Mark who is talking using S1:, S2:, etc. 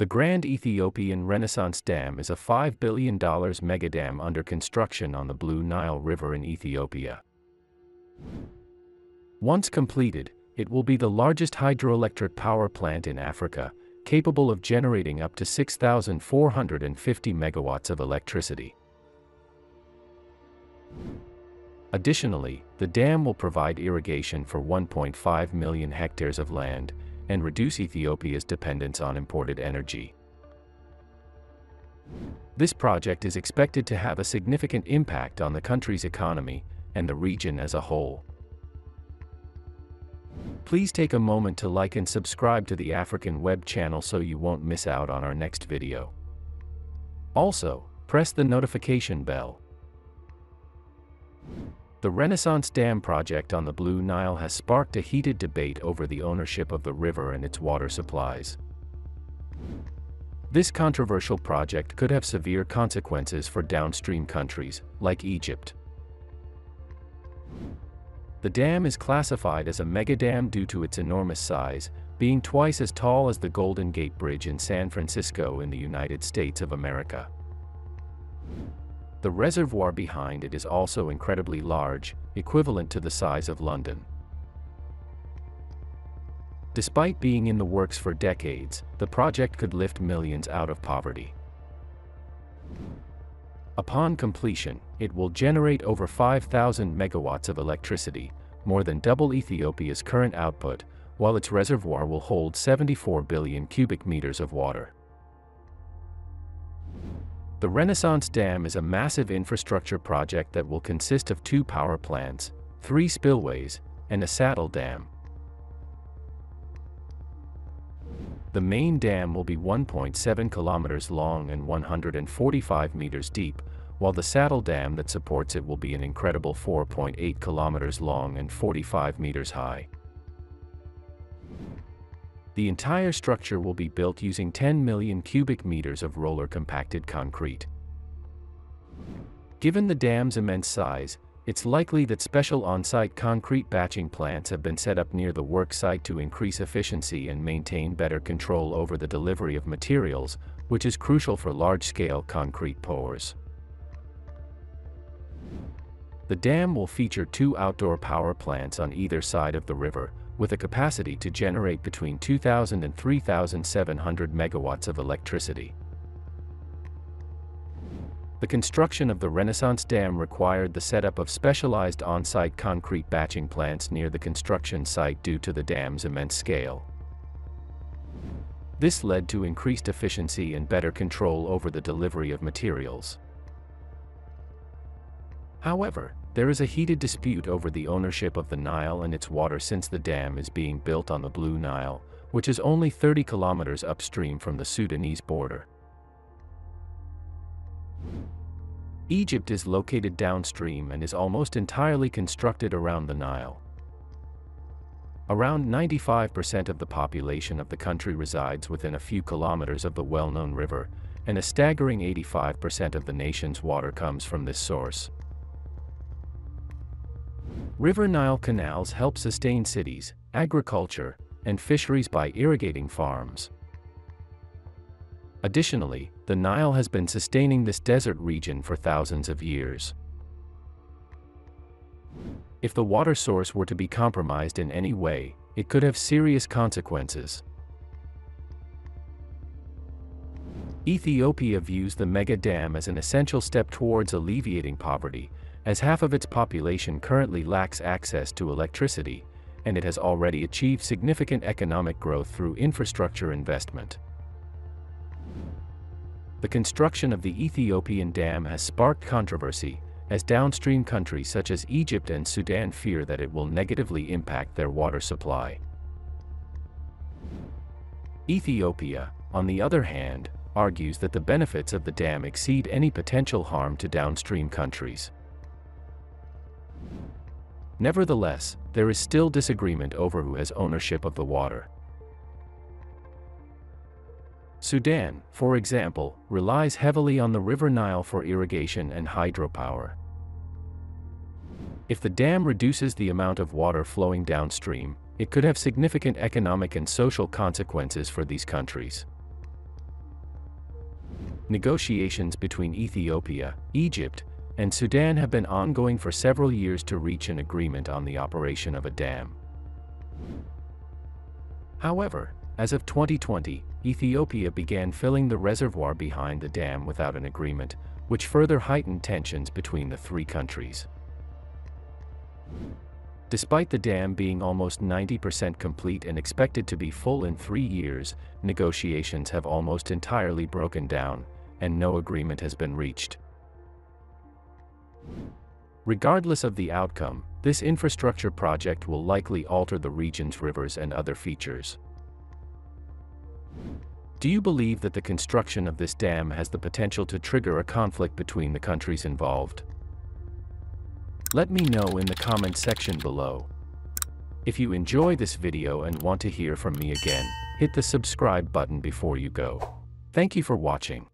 S1: The Grand Ethiopian Renaissance Dam is a $5 billion megadam under construction on the Blue Nile River in Ethiopia. Once completed, it will be the largest hydroelectric power plant in Africa, capable of generating up to 6,450 megawatts of electricity. Additionally, the dam will provide irrigation for 1.5 million hectares of land, and reduce Ethiopia's dependence on imported energy. This project is expected to have a significant impact on the country's economy and the region as a whole. Please take a moment to like and subscribe to the African Web channel so you won't miss out on our next video. Also, press the notification bell the Renaissance Dam project on the Blue Nile has sparked a heated debate over the ownership of the river and its water supplies. This controversial project could have severe consequences for downstream countries, like Egypt. The dam is classified as a megadam due to its enormous size, being twice as tall as the Golden Gate Bridge in San Francisco in the United States of America. The reservoir behind it is also incredibly large, equivalent to the size of London. Despite being in the works for decades, the project could lift millions out of poverty. Upon completion, it will generate over 5,000 megawatts of electricity, more than double Ethiopia's current output, while its reservoir will hold 74 billion cubic meters of water. The Renaissance Dam is a massive infrastructure project that will consist of two power plants, three spillways, and a saddle dam. The main dam will be 1.7 kilometers long and 145 meters deep, while the saddle dam that supports it will be an incredible 4.8 kilometers long and 45 meters high. The entire structure will be built using 10 million cubic meters of roller compacted concrete. Given the dam's immense size, it's likely that special on-site concrete batching plants have been set up near the work site to increase efficiency and maintain better control over the delivery of materials, which is crucial for large-scale concrete pours. The dam will feature two outdoor power plants on either side of the river, with a capacity to generate between 2,000 and 3,700 megawatts of electricity. The construction of the Renaissance Dam required the setup of specialized on-site concrete batching plants near the construction site due to the dam's immense scale. This led to increased efficiency and better control over the delivery of materials. However, there is a heated dispute over the ownership of the Nile and its water since the dam is being built on the Blue Nile, which is only 30 kilometers upstream from the Sudanese border. Egypt is located downstream and is almost entirely constructed around the Nile. Around 95% of the population of the country resides within a few kilometers of the well-known river, and a staggering 85% of the nation's water comes from this source. River Nile canals help sustain cities, agriculture, and fisheries by irrigating farms. Additionally, the Nile has been sustaining this desert region for thousands of years. If the water source were to be compromised in any way, it could have serious consequences. Ethiopia views the mega dam as an essential step towards alleviating poverty, as half of its population currently lacks access to electricity, and it has already achieved significant economic growth through infrastructure investment. The construction of the Ethiopian dam has sparked controversy, as downstream countries such as Egypt and Sudan fear that it will negatively impact their water supply. Ethiopia, on the other hand, argues that the benefits of the dam exceed any potential harm to downstream countries. Nevertheless, there is still disagreement over who has ownership of the water. Sudan, for example, relies heavily on the River Nile for irrigation and hydropower. If the dam reduces the amount of water flowing downstream, it could have significant economic and social consequences for these countries. Negotiations between Ethiopia, Egypt, and Sudan have been ongoing for several years to reach an agreement on the operation of a dam. However, as of 2020, Ethiopia began filling the reservoir behind the dam without an agreement, which further heightened tensions between the three countries. Despite the dam being almost 90% complete and expected to be full in three years, negotiations have almost entirely broken down, and no agreement has been reached. Regardless of the outcome, this infrastructure project will likely alter the region's rivers and other features. Do you believe that the construction of this dam has the potential to trigger a conflict between the countries involved? Let me know in the comment section below. If you enjoy this video and want to hear from me again, hit the subscribe button before you go. Thank you for watching.